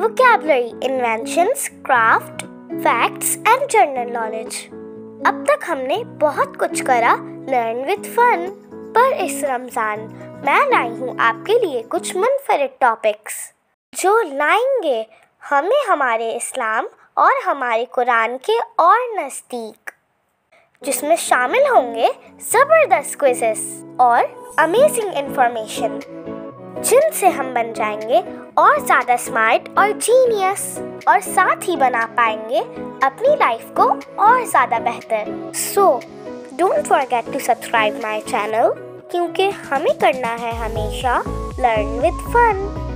vocabulary, inventions, craft, facts and general knowledge. अब तक हमने बहुत कुछ करा लर्न विद फन पर इस रमज़ान मैं लाई हूँ आपके लिए कुछ मुनफरद टॉपिक्स जो लाएँगे हमें हमारे इस्लाम और हमारे कुरान के और नज़दीक जिसमें शामिल होंगे ज़बरदस्त क्विजेस और अमेजिंग इंफॉर्मेशन जिनसे हम बन जाएँगे और ज़्यादा स्मार्ट और जीनियस और साथ ही बना पाएँगे, अपनी लाइफ को और ज़्यादा बेहतर। So don't forget to subscribe my channel क्योंकि हमें करना है हमेशा लर्न विद फन